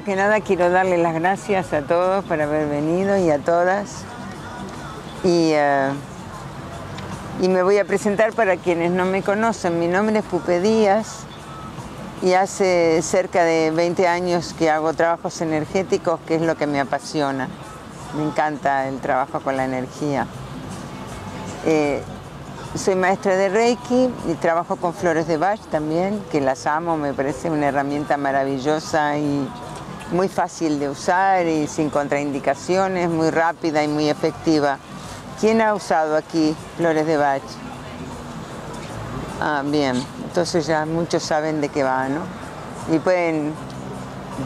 Primero que nada quiero darle las gracias a todos por haber venido y a todas. Y, eh, y me voy a presentar para quienes no me conocen. Mi nombre es Pupe Díaz y hace cerca de 20 años que hago trabajos energéticos, que es lo que me apasiona. Me encanta el trabajo con la energía. Eh, soy maestra de Reiki y trabajo con flores de Bach también, que las amo, me parece una herramienta maravillosa y muy fácil de usar y sin contraindicaciones, muy rápida y muy efectiva. ¿Quién ha usado aquí flores de Bach? Ah, bien, entonces ya muchos saben de qué va, ¿no? Y pueden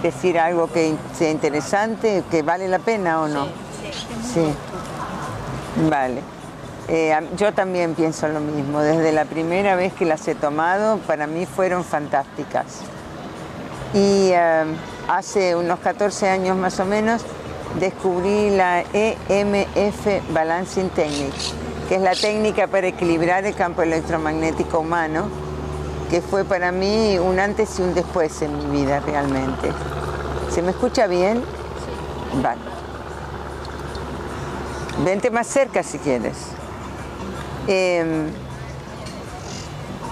decir algo que sea interesante, que vale la pena o no. Sí. Vale. Eh, yo también pienso lo mismo. Desde la primera vez que las he tomado, para mí fueron fantásticas. Y eh, hace unos 14 años más o menos descubrí la EMF Balancing Technique, que es la técnica para equilibrar el campo electromagnético humano, que fue para mí un antes y un después en mi vida realmente. ¿Se me escucha bien? Vale. Vente más cerca si quieres. Em,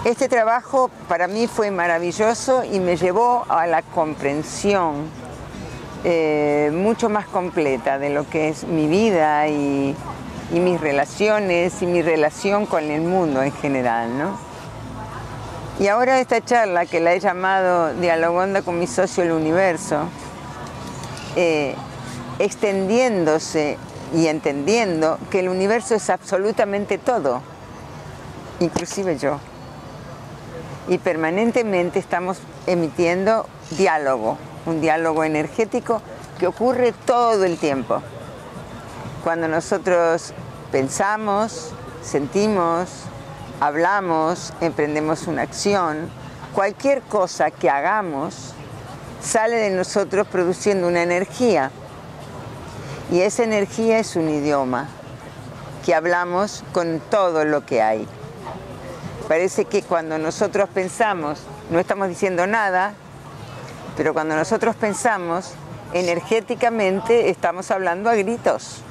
este trabajo para mí fue maravilloso y me llevó a la comprensión eh, mucho más completa de lo que es mi vida y, mis relaciones y mi relación con el mundo en general. Y ahora esta charla que la he llamado Dialogando con mi socio el universo, eh, extendiéndose y entendiendo que el universo es absolutamente todo, inclusive yo. Y permanentemente estamos emitiendo diálogo, un diálogo energético que ocurre todo el tiempo. Cuando nosotros pensamos, sentimos, hablamos, emprendemos una acción, cualquier cosa que hagamos sale de nosotros produciendo una energía y esa energía es un idioma que hablamos con todo lo que hay. Parece que cuando nosotros pensamos no estamos diciendo nada, pero cuando nosotros pensamos energéticamente estamos hablando a gritos.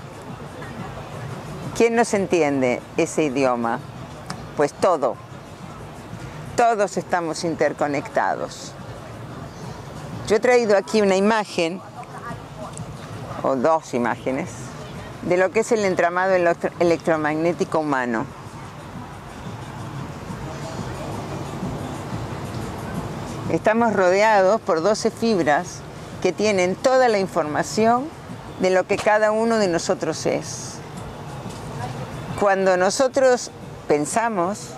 ¿Quién nos entiende ese idioma? Pues todo. Todos estamos interconectados. Yo he traído aquí una imagen o dos imágenes, de lo que es el entramado electromagnético humano. Estamos rodeados por 12 fibras que tienen toda la información de lo que cada uno de nosotros es. Cuando nosotros pensamos,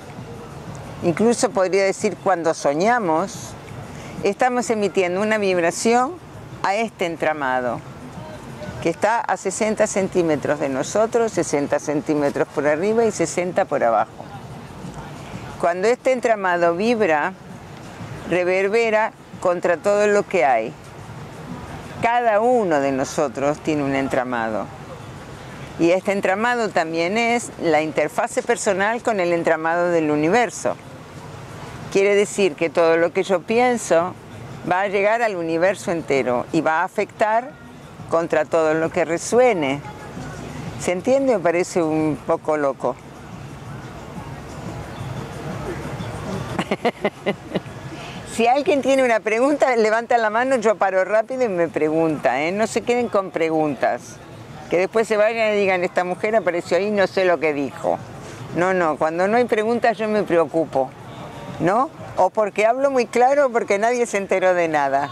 incluso podría decir cuando soñamos, estamos emitiendo una vibración a este entramado que está a 60 centímetros de nosotros, 60 centímetros por arriba y 60 por abajo. Cuando este entramado vibra, reverbera contra todo lo que hay. Cada uno de nosotros tiene un entramado. Y este entramado también es la interfase personal con el entramado del universo. Quiere decir que todo lo que yo pienso va a llegar al universo entero y va a afectar contra todo lo que resuene. ¿Se entiende o parece un poco loco? si alguien tiene una pregunta, levanta la mano, yo paro rápido y me pregunta. ¿eh? No se queden con preguntas. Que después se vayan y digan, esta mujer apareció ahí, no sé lo que dijo. No, no, cuando no hay preguntas yo me preocupo. ¿No? O porque hablo muy claro o porque nadie se enteró de nada.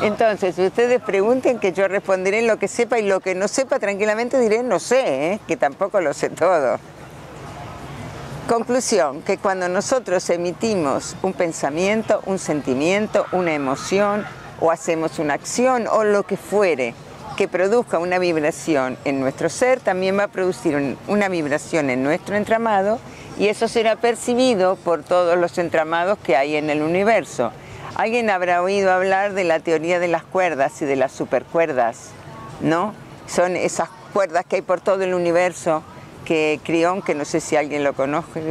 Entonces, ustedes pregunten que yo responderé lo que sepa y lo que no sepa tranquilamente diré no sé, ¿eh? que tampoco lo sé todo. Conclusión, que cuando nosotros emitimos un pensamiento, un sentimiento, una emoción o hacemos una acción o lo que fuere que produzca una vibración en nuestro ser, también va a producir una vibración en nuestro entramado y eso será percibido por todos los entramados que hay en el universo. Alguien habrá oído hablar de la teoría de las cuerdas y de las supercuerdas, ¿no? Son esas cuerdas que hay por todo el universo que Crión, que no sé si alguien lo conoce,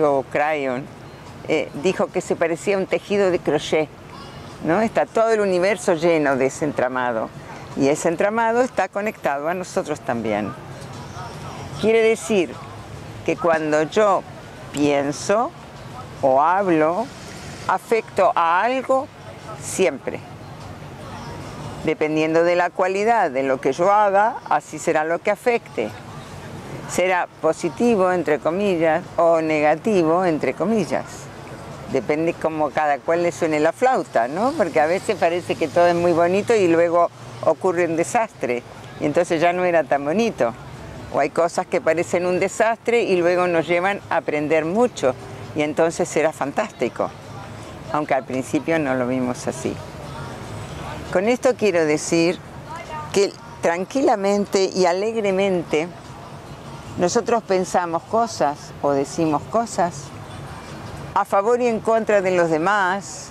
eh, dijo que se parecía a un tejido de crochet. ¿no? Está todo el universo lleno de ese entramado. Y ese entramado está conectado a nosotros también. Quiere decir que cuando yo pienso o hablo, afecto a algo siempre. Dependiendo de la cualidad de lo que yo haga, así será lo que afecte. Será positivo, entre comillas, o negativo, entre comillas. Depende como cada cual le suene la flauta, ¿no? Porque a veces parece que todo es muy bonito y luego ocurre un desastre. Y entonces ya no era tan bonito. O hay cosas que parecen un desastre y luego nos llevan a aprender mucho. Y entonces será fantástico. Aunque al principio no lo vimos así. Con esto quiero decir que tranquilamente y alegremente nosotros pensamos cosas o decimos cosas a favor y en contra de los demás,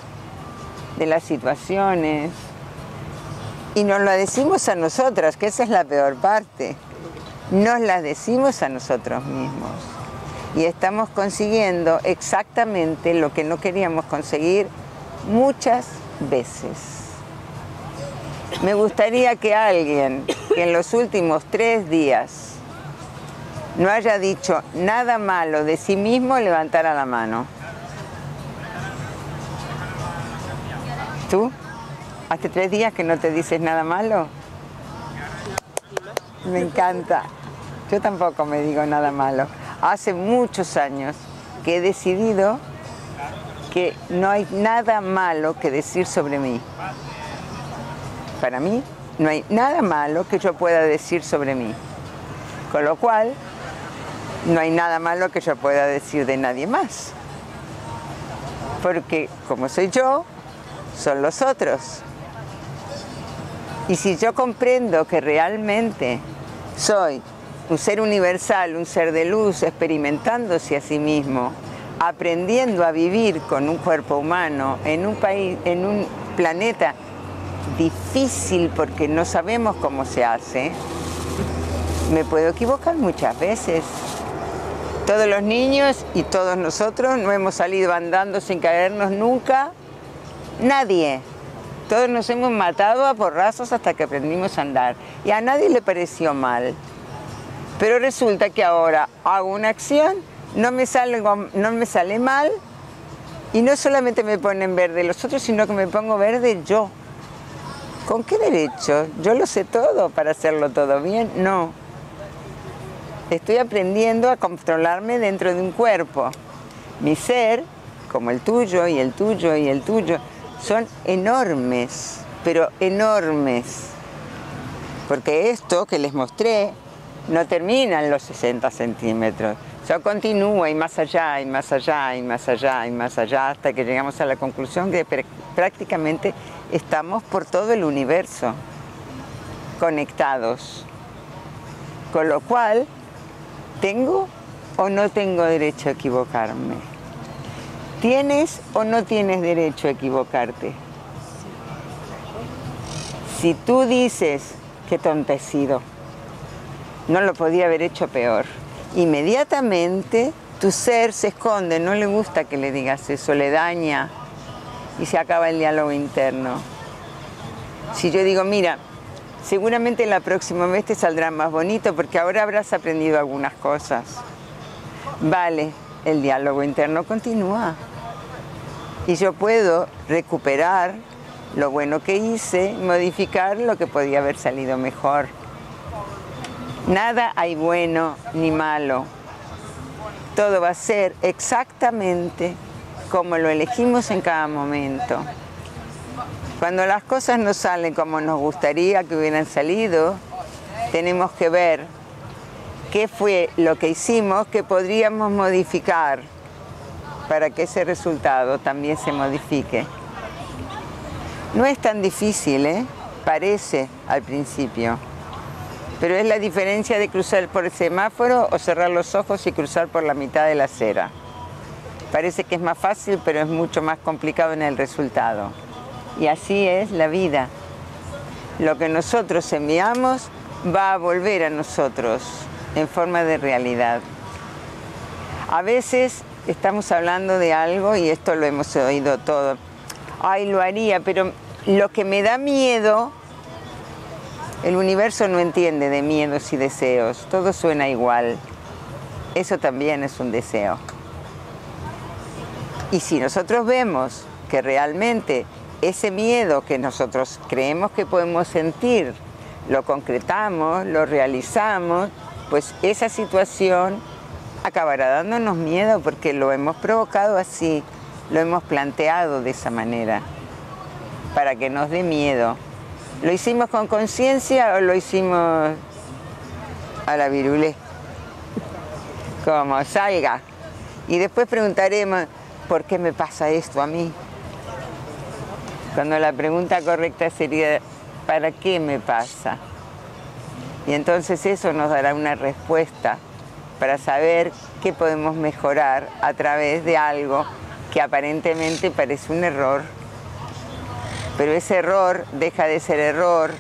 de las situaciones, y nos lo decimos a nosotras, que esa es la peor parte. Nos las decimos a nosotros mismos. Y estamos consiguiendo exactamente lo que no queríamos conseguir muchas veces. Me gustaría que alguien que en los últimos tres días no haya dicho nada malo de sí mismo levantara la mano. ¿Tú? ¿Hace tres días que no te dices nada malo? Me encanta. Yo tampoco me digo nada malo. Hace muchos años que he decidido que no hay nada malo que decir sobre mí para mí no hay nada malo que yo pueda decir sobre mí. Con lo cual, no hay nada malo que yo pueda decir de nadie más. Porque como soy yo, son los otros. Y si yo comprendo que realmente soy un ser universal, un ser de luz, experimentándose a sí mismo, aprendiendo a vivir con un cuerpo humano en un en un planeta difícil porque no sabemos cómo se hace, me puedo equivocar muchas veces. Todos los niños y todos nosotros no hemos salido andando sin caernos nunca. Nadie. Todos nos hemos matado a porrazos hasta que aprendimos a andar. Y a nadie le pareció mal. Pero resulta que ahora hago una acción, no me sale, no me sale mal, y no solamente me ponen verde los otros, sino que me pongo verde yo. ¿Con qué derecho? ¿Yo lo sé todo para hacerlo todo bien? No. Estoy aprendiendo a controlarme dentro de un cuerpo. Mi ser, como el tuyo y el tuyo y el tuyo, son enormes, pero enormes. Porque esto que les mostré no termina en los 60 centímetros. Yo continúa y más allá, y más allá, y más allá, y más allá, hasta que llegamos a la conclusión que prácticamente estamos por todo el universo conectados. Con lo cual, ¿tengo o no tengo derecho a equivocarme? ¿Tienes o no tienes derecho a equivocarte? Si tú dices he sido, no lo podía haber hecho peor. Inmediatamente tu ser se esconde, no le gusta que le digas eso, le daña, y se acaba el diálogo interno. Si yo digo, mira, seguramente la próxima vez te saldrá más bonito porque ahora habrás aprendido algunas cosas. Vale, el diálogo interno continúa. Y yo puedo recuperar lo bueno que hice, modificar lo que podía haber salido mejor. Nada hay bueno ni malo. Todo va a ser exactamente como lo elegimos en cada momento. Cuando las cosas no salen como nos gustaría que hubieran salido, tenemos que ver qué fue lo que hicimos que podríamos modificar para que ese resultado también se modifique. No es tan difícil, ¿eh? parece al principio, pero es la diferencia de cruzar por el semáforo o cerrar los ojos y cruzar por la mitad de la acera. Parece que es más fácil, pero es mucho más complicado en el resultado. Y así es la vida. Lo que nosotros enviamos va a volver a nosotros en forma de realidad. A veces estamos hablando de algo, y esto lo hemos oído todo, ay, lo haría, pero lo que me da miedo, el universo no entiende de miedos y deseos, todo suena igual. Eso también es un deseo. Y si nosotros vemos que realmente ese miedo que nosotros creemos que podemos sentir, lo concretamos, lo realizamos, pues esa situación acabará dándonos miedo porque lo hemos provocado así, lo hemos planteado de esa manera, para que nos dé miedo. ¿Lo hicimos con conciencia o lo hicimos a la virulé? Como salga. Y después preguntaremos, ¿por qué me pasa esto a mí? Cuando la pregunta correcta sería, ¿para qué me pasa? Y entonces eso nos dará una respuesta para saber qué podemos mejorar a través de algo que aparentemente parece un error. Pero ese error deja de ser error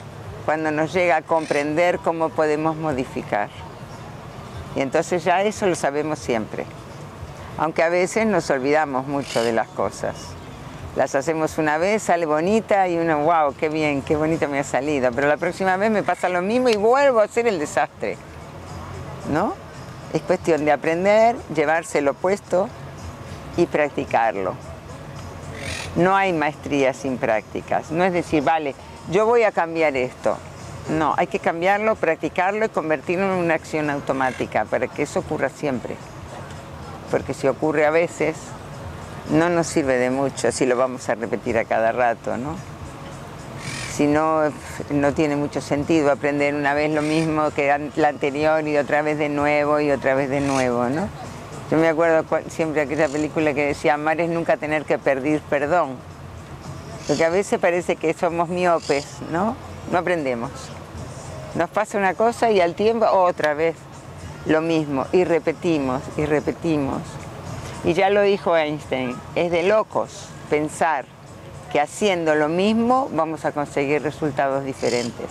cuando nos llega a comprender cómo podemos modificar. Y entonces ya eso lo sabemos siempre. Aunque a veces nos olvidamos mucho de las cosas las hacemos una vez, sale bonita y uno, wow, qué bien, qué bonita me ha salido. Pero la próxima vez me pasa lo mismo y vuelvo a hacer el desastre. ¿No? Es cuestión de aprender, llevarse lo opuesto y practicarlo. No hay maestría sin prácticas. No es decir, vale, yo voy a cambiar esto. No, hay que cambiarlo, practicarlo y convertirlo en una acción automática para que eso ocurra siempre. Porque si ocurre a veces, no nos sirve de mucho si lo vamos a repetir a cada rato, ¿no? Si no, no tiene mucho sentido aprender una vez lo mismo que la anterior y otra vez de nuevo y otra vez de nuevo, ¿no? Yo me acuerdo siempre aquella película que decía, amar es nunca tener que pedir perdón. Porque a veces parece que somos miopes, ¿no? No aprendemos. Nos pasa una cosa y al tiempo otra vez lo mismo y repetimos y repetimos. Y ya lo dijo Einstein, es de locos pensar que haciendo lo mismo vamos a conseguir resultados diferentes.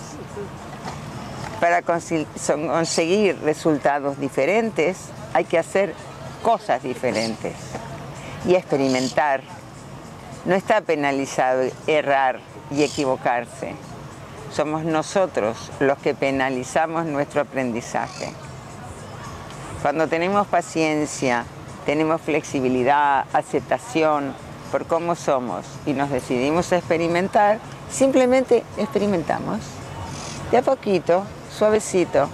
Para conseguir resultados diferentes hay que hacer cosas diferentes y experimentar. No está penalizado errar y equivocarse. Somos nosotros los que penalizamos nuestro aprendizaje. Cuando tenemos paciencia, tenemos flexibilidad, aceptación por cómo somos y nos decidimos a experimentar, simplemente experimentamos. De a poquito, suavecito.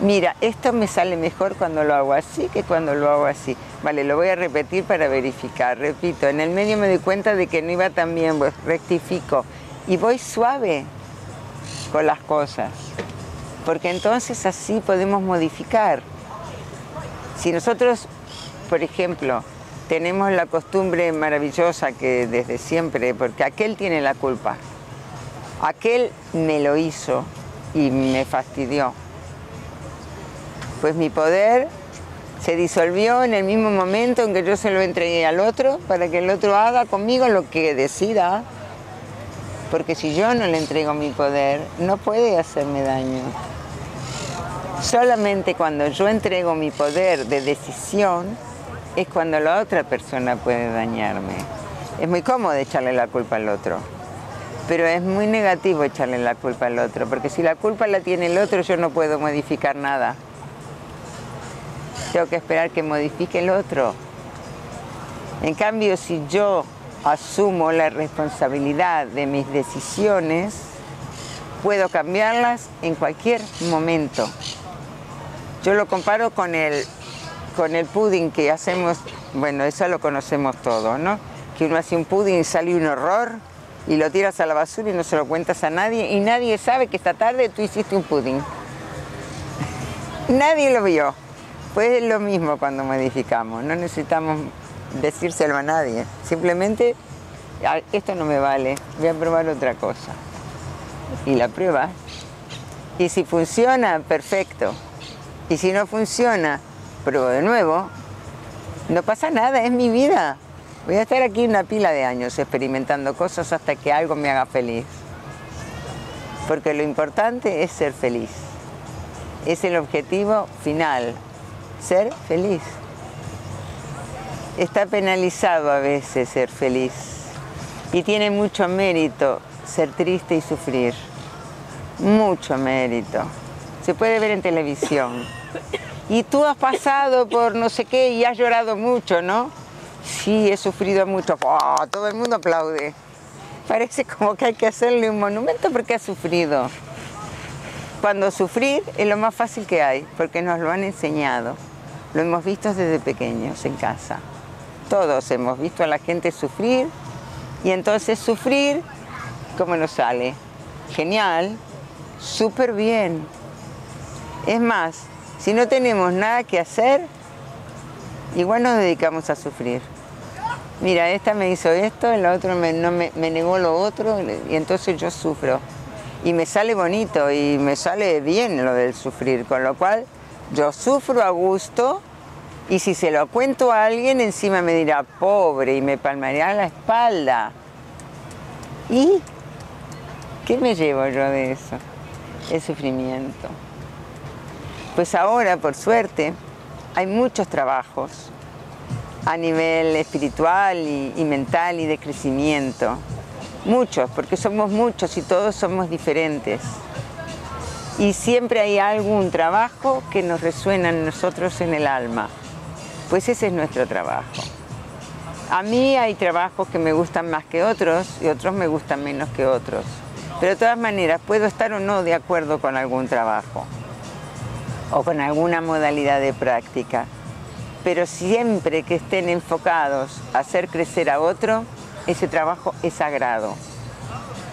Mira, esto me sale mejor cuando lo hago así que cuando lo hago así. Vale, lo voy a repetir para verificar. Repito, en el medio me doy cuenta de que no iba tan bien, pues rectifico. Y voy suave con las cosas. Porque entonces así podemos modificar. Si nosotros por ejemplo, tenemos la costumbre maravillosa que desde siempre, porque aquel tiene la culpa, aquel me lo hizo y me fastidió. Pues mi poder se disolvió en el mismo momento en que yo se lo entregué al otro para que el otro haga conmigo lo que decida. Porque si yo no le entrego mi poder, no puede hacerme daño. Solamente cuando yo entrego mi poder de decisión, es cuando la otra persona puede dañarme. Es muy cómodo echarle la culpa al otro, pero es muy negativo echarle la culpa al otro, porque si la culpa la tiene el otro yo no puedo modificar nada. Tengo que esperar que modifique el otro. En cambio, si yo asumo la responsabilidad de mis decisiones, puedo cambiarlas en cualquier momento. Yo lo comparo con el con el pudding que hacemos, bueno, eso lo conocemos todos, ¿no? Que uno hace un pudding y sale un horror y lo tiras a la basura y no se lo cuentas a nadie y nadie sabe que esta tarde tú hiciste un pudding. nadie lo vio. Pues lo mismo cuando modificamos, no necesitamos decírselo a nadie. Simplemente, esto no me vale, voy a probar otra cosa. Y la prueba. Y si funciona, perfecto. Y si no funciona, pero de nuevo, no pasa nada, es mi vida. Voy a estar aquí una pila de años experimentando cosas hasta que algo me haga feliz. Porque lo importante es ser feliz. Es el objetivo final, ser feliz. Está penalizado a veces ser feliz. Y tiene mucho mérito ser triste y sufrir. Mucho mérito. Se puede ver en televisión. Y tú has pasado por no sé qué y has llorado mucho, ¿no? Sí, he sufrido mucho. Oh, todo el mundo aplaude. Parece como que hay que hacerle un monumento porque ha sufrido. Cuando sufrir es lo más fácil que hay, porque nos lo han enseñado. Lo hemos visto desde pequeños en casa. Todos hemos visto a la gente sufrir y entonces sufrir, ¿cómo nos sale? Genial, súper bien. Es más, si no tenemos nada que hacer, igual nos dedicamos a sufrir. Mira, esta me hizo esto, me, no me, me negó lo otro y entonces yo sufro. Y me sale bonito y me sale bien lo del sufrir, con lo cual yo sufro a gusto y si se lo cuento a alguien, encima me dirá pobre y me palmaría la espalda. ¿Y qué me llevo yo de eso? El sufrimiento. Pues ahora, por suerte, hay muchos trabajos a nivel espiritual y, mental y de crecimiento. Muchos, porque somos muchos y todos somos diferentes. Y siempre hay algún trabajo que nos resuena en nosotros en el alma pues ese es nuestro trabajo. A mí hay trabajos que me gustan más que otros y otros me gustan menos que otros. Pero de todas maneras, puedo estar o no de acuerdo con algún trabajo o con alguna modalidad de práctica. Pero siempre que estén enfocados a hacer crecer a otro, ese trabajo es sagrado.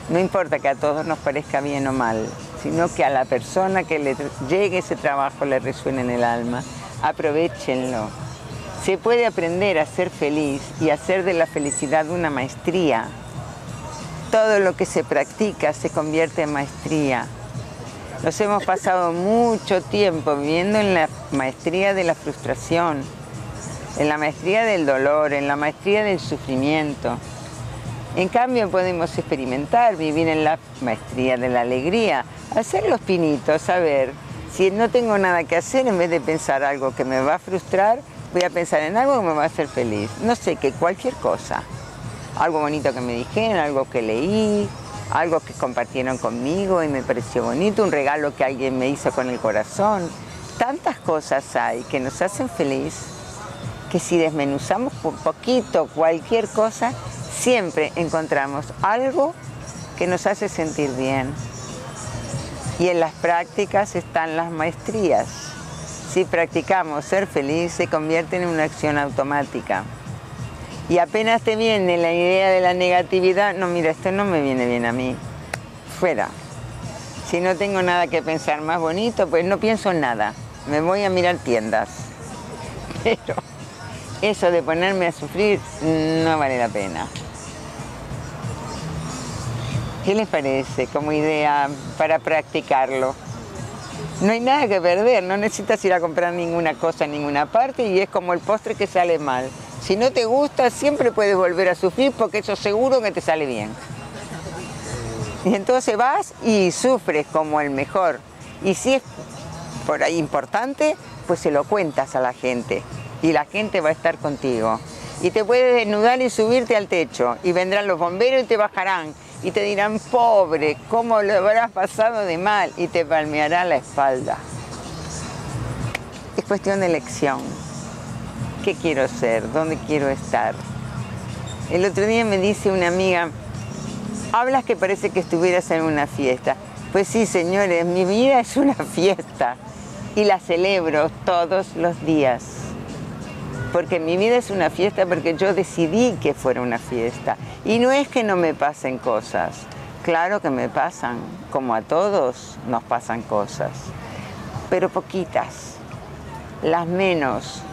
No importa que a todos nos parezca bien o mal, sino que a la persona que le llegue ese trabajo le resuene en el alma. Aprovechenlo. Se puede aprender a ser feliz y hacer de la felicidad una maestría. Todo lo que se practica se convierte en maestría. Nos hemos pasado mucho tiempo viviendo en la maestría de la frustración, en la maestría del dolor, en la maestría del sufrimiento. En cambio podemos experimentar, vivir en la maestría de la alegría, hacer los pinitos, a ver, si no tengo nada que hacer, en vez de pensar algo que me va a frustrar, voy a pensar en algo que me va a hacer feliz. No sé, que cualquier cosa. Algo bonito que me dijeron, algo que leí, algo que compartieron conmigo y me pareció bonito, un regalo que alguien me hizo con el corazón. Tantas cosas hay que nos hacen feliz que si desmenuzamos un poquito cualquier cosa, siempre encontramos algo que nos hace sentir bien. Y en las prácticas están las maestrías si practicamos ser feliz, se convierte en una acción automática. Y apenas te viene la idea de la negatividad, no, mira, esto no me viene bien a mí, fuera. Si no tengo nada que pensar más bonito, pues no pienso en nada, me voy a mirar tiendas. Pero eso de ponerme a sufrir no vale la pena. ¿Qué les parece como idea para practicarlo? No hay nada que perder, no necesitas ir a comprar ninguna cosa en ninguna parte y es como el postre que sale mal. Si no te gusta, siempre puedes volver a sufrir porque eso seguro que te sale bien. Y entonces vas y sufres como el mejor. Y si es por ahí importante, pues se lo cuentas a la gente y la gente va a estar contigo. Y te puedes desnudar y subirte al techo y vendrán los bomberos y te bajarán y te dirán, pobre, ¿cómo lo habrás pasado de mal? Y te palmeará la espalda. Es cuestión de elección. ¿Qué quiero ser? ¿Dónde quiero estar? El otro día me dice una amiga, hablas que parece que estuvieras en una fiesta. Pues sí, señores, mi vida es una fiesta y la celebro todos los días porque mi vida es una fiesta porque yo decidí que fuera una fiesta. Y no es que no me pasen cosas, claro que me pasan, como a todos nos pasan cosas, pero poquitas, las menos.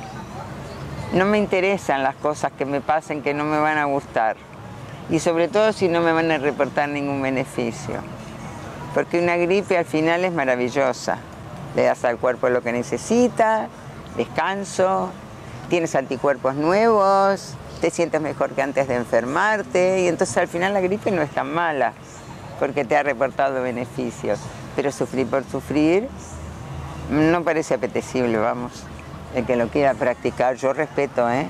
No me interesan las cosas que me pasen que no me van a gustar y sobre todo si no me van a reportar ningún beneficio. Porque una gripe al final es maravillosa. Le das al cuerpo lo que necesita, descanso, tienes anticuerpos nuevos, te sientes mejor que antes de enfermarte y entonces al final la gripe no es tan mala porque te ha reportado beneficios. Pero sufrir por sufrir no parece apetecible, vamos. El que lo quiera practicar, yo respeto, ¿eh?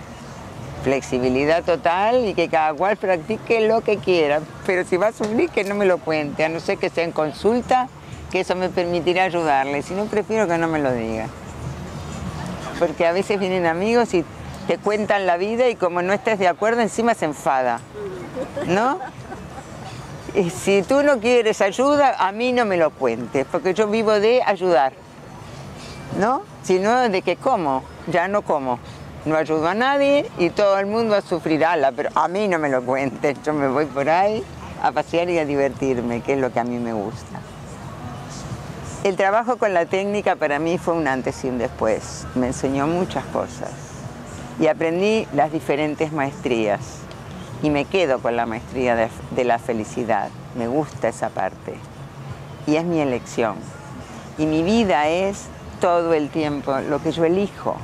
flexibilidad total y que cada cual practique lo que quiera. Pero si va a sufrir, que no me lo cuente, a no ser que sea en consulta, que eso me permitirá ayudarle. Si no, prefiero que no me lo diga. Porque a veces vienen amigos y te cuentan la vida y como no estés de acuerdo, encima se enfada. ¿No? Y si tú no quieres ayuda, a mí no me lo cuentes, porque yo vivo de ayudar. ¿No? Si no, de que como, ya no como no ayudo a nadie y todo el mundo sufrirá, pero a mí no me lo cuentes, yo me voy por ahí a pasear y a divertirme, que es lo que a mí me gusta. El trabajo con la técnica para mí fue un antes y un después, me enseñó muchas cosas y aprendí las diferentes maestrías y me quedo con la maestría de, la felicidad, me gusta esa parte y es mi elección y mi vida es todo el tiempo lo que yo elijo.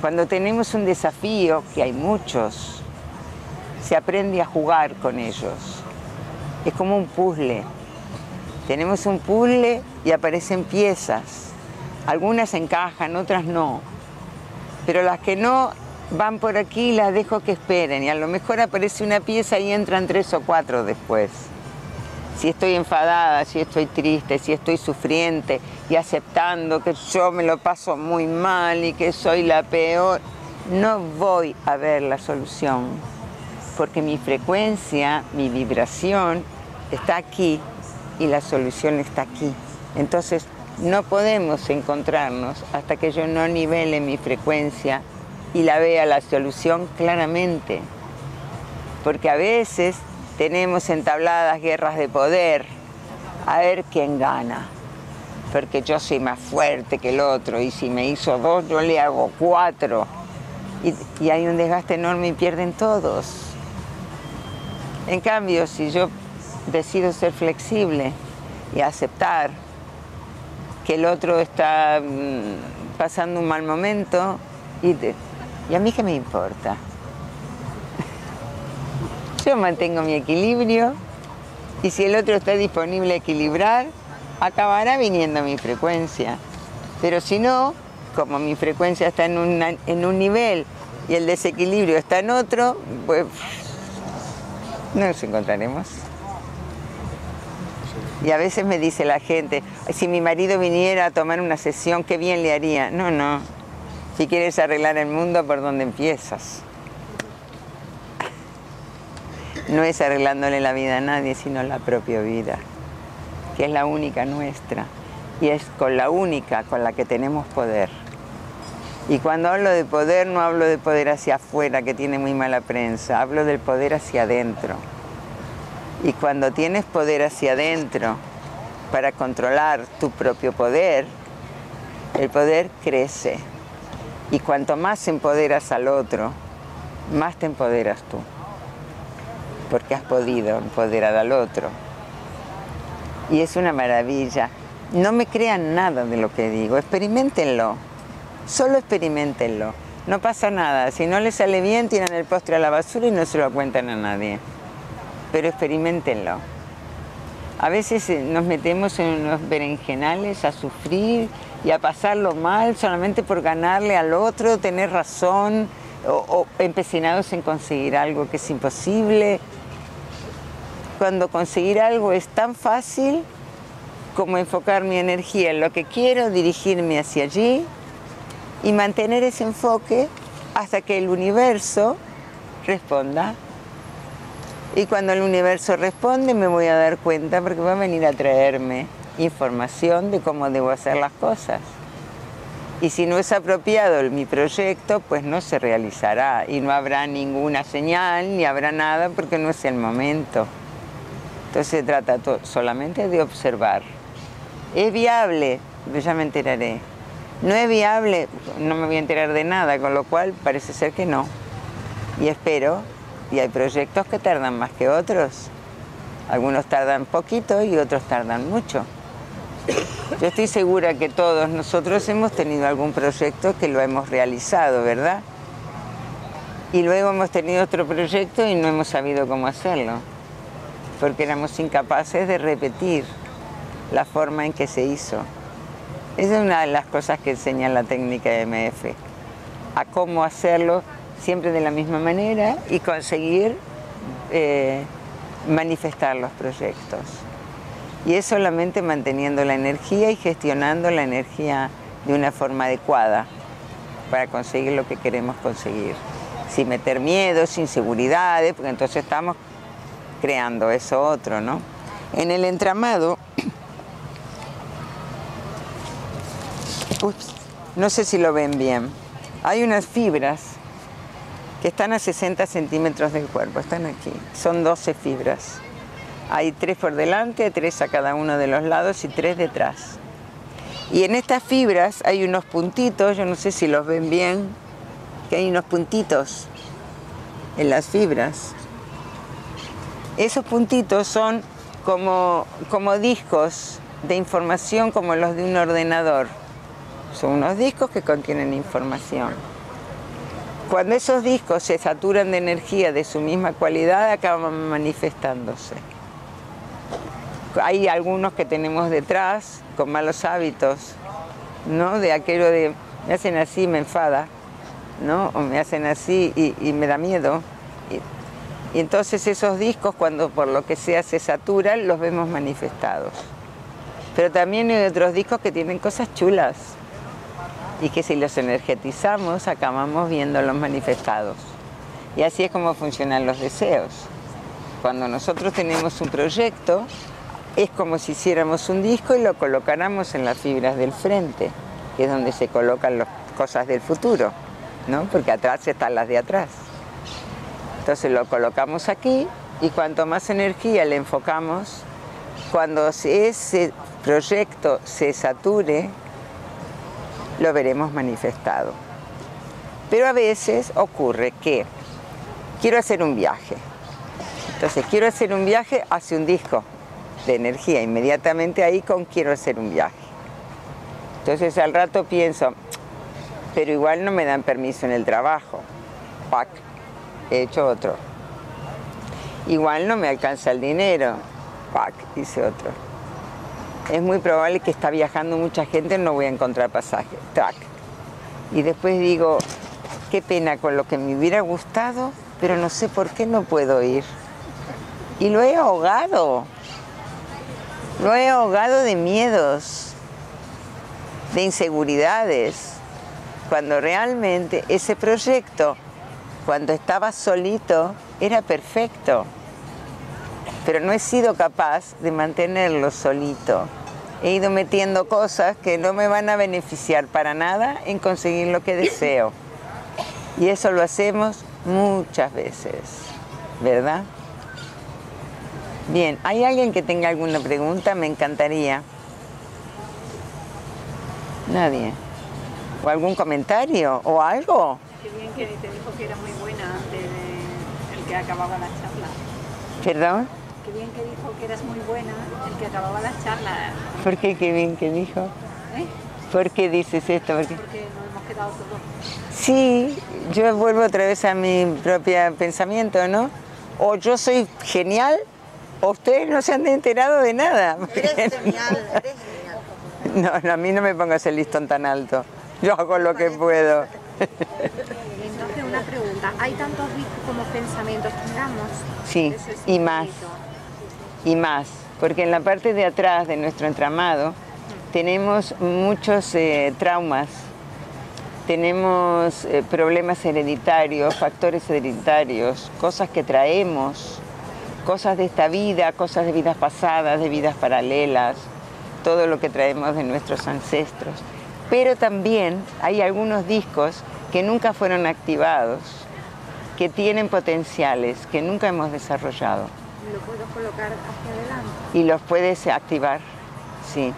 Cuando tenemos un desafío, que hay muchos, se aprende a jugar con ellos. Es como un puzzle. Tenemos un puzzle y aparecen piezas. Algunas encajan, otras no. Pero las que no van por aquí las dejo que esperen y a lo mejor aparece una pieza y entran tres o cuatro después si estoy enfadada, si estoy triste, si estoy sufriente y aceptando que yo me lo paso muy mal y que soy la peor, no voy a ver la solución, porque mi frecuencia, mi vibración está aquí y la solución está aquí. Entonces no podemos encontrarnos hasta que yo no nivele mi frecuencia y la vea la solución claramente, porque a veces tenemos entabladas guerras de poder, a ver quién gana. Porque yo soy más fuerte que el otro y si me hizo dos, yo le hago cuatro. Y, hay un desgaste enorme y pierden todos. En cambio, si yo decido ser flexible y aceptar que el otro está mm, pasando un mal momento, y, y a mí qué me importa. Yo mantengo mi equilibrio y si el otro está disponible a equilibrar, acabará viniendo mi frecuencia. Pero si no, como mi frecuencia está en, en un nivel y el desequilibrio está en otro, pues no nos encontraremos. Y a veces me dice la gente, si mi marido viniera a tomar una sesión, qué bien le haría. No, no. Si quieres arreglar el mundo, ¿por dónde empiezas? no es arreglándole la vida a nadie, sino la propia vida, que es la única nuestra y es con la única con la que tenemos poder. Y cuando hablo de poder no hablo de poder hacia afuera, que tiene muy mala prensa, hablo del poder hacia adentro. Y cuando tienes poder hacia adentro para controlar tu propio poder, el poder crece. Y cuanto más empoderas al otro, más te empoderas tú porque has podido empoderar al otro. Y es una maravilla. No me crean nada de lo que digo, experimentenlo, solo experimentenlo. No pasa nada, si no les sale bien tiran el postre a la basura y no se lo cuentan a nadie. Pero experimentenlo. A veces eh, nos metemos en unos berenjenales a sufrir y a pasarlo mal solamente por ganarle al otro, tener razón, o, o empecinados en conseguir algo que es imposible cuando conseguir algo es tan fácil como enfocar mi energía en lo que quiero, dirigirme hacia allí y mantener ese enfoque hasta que el universo responda. Y cuando el universo responde me voy a dar cuenta porque va a venir a traerme información de cómo debo hacer las cosas. Y si no es apropiado mi proyecto, pues no se realizará y no habrá ninguna señal ni habrá nada porque no es el momento. Entonces se trata solamente de observar. ¿Es viable? Yo ya me enteraré. ¿No es viable? No me voy a enterar de nada, con lo cual parece ser que no. Y espero, y hay proyectos que tardan más que otros. Algunos tardan poquito y otros tardan mucho. Yo estoy segura que todos nosotros hemos tenido algún proyecto que lo hemos realizado, ¿verdad? Y luego hemos tenido otro proyecto y no hemos sabido cómo hacerlo porque éramos incapaces de repetir la forma en que se hizo. Esa es una de las cosas que enseña la técnica MF, a cómo hacerlo siempre de la misma manera y conseguir eh, manifestar los proyectos. Y es solamente manteniendo la energía y gestionando la energía de una forma adecuada para conseguir lo que queremos conseguir. Sin meter miedos, inseguridades, porque entonces estamos creando eso otro, ¿no? En el entramado, no sé si lo ven bien, hay unas fibras que están a 60 centímetros del cuerpo, están aquí, son 12 fibras. Hay tres por delante, tres a cada uno de los lados y tres detrás. Y en estas fibras hay unos puntitos, yo no sé si los ven bien, que hay unos puntitos en las fibras. Esos puntitos son como, como discos de información como los de un ordenador. Son unos discos que contienen información. Cuando esos discos se saturan de energía de su misma cualidad, acaban manifestándose. Hay algunos que tenemos detrás con malos hábitos, ¿no? De aquello de me hacen así, me enfada, ¿no? O me hacen así y, me da miedo. Y, y entonces esos discos, cuando por lo que sea se saturan, los vemos manifestados. Pero también hay otros discos que tienen cosas chulas, y que si los energetizamos acabamos viendo los manifestados. Y así es como funcionan los deseos. Cuando nosotros tenemos un proyecto, es como si hiciéramos un disco y lo colocáramos en las fibras del frente, que es donde se colocan las cosas del futuro, ¿no? porque atrás están las de atrás. Entonces lo colocamos aquí y cuanto más energía le enfocamos, cuando ese proyecto se sature, lo veremos manifestado. Pero a veces ocurre que quiero hacer un viaje. Entonces quiero hacer un viaje hacia un disco de energía, inmediatamente ahí con quiero hacer un viaje. Entonces al rato pienso, pero igual no me dan permiso en el trabajo. Pac, he hecho otro. Igual no me alcanza el dinero. Pac, hice otro es muy probable que está viajando mucha gente, no voy a encontrar pasaje. Y después digo, qué pena con lo que me hubiera gustado, pero no sé por qué no puedo ir. Y lo he ahogado. Lo he ahogado de miedos, de inseguridades, cuando realmente ese proyecto, cuando estaba solito, era perfecto. Pero no he sido capaz de mantenerlo solito he ido metiendo cosas que no me van a beneficiar para nada en conseguir lo que deseo. Y eso lo hacemos muchas veces, ¿verdad? Bien, ¿hay alguien que tenga alguna pregunta? Me encantaría. Nadie. ¿O algún comentario? ¿O algo? Qué bien que te dijo que era muy buena antes de el que acababa la charla. ¿Perdón? Qué bien que dijo que eras muy buena el que acababa la charla. ¿Por qué qué bien que dijo? ¿Eh? ¿Por qué dices esto? Porque nos hemos quedado todos. Sí, yo vuelvo otra vez a mi propio pensamiento, ¿no? O yo soy genial o ustedes no se han enterado de nada. Eres genial, eres genial. No, a mí no me pongas el listón tan alto. Yo hago lo que puedo. Entonces, una pregunta. ¿Hay tantos discos como pensamientos tengamos? Sí, y más. Y más, porque en la parte de atrás de nuestro entramado tenemos muchos eh, traumas, tenemos eh, problemas hereditarios, factores hereditarios, cosas que traemos, cosas de esta vida, cosas de vidas pasadas, de vidas paralelas, todo lo que traemos de nuestros ancestros. Pero también hay algunos discos que nunca fueron activados, que tienen potenciales que nunca hemos desarrollado Y los puedes activar, sí.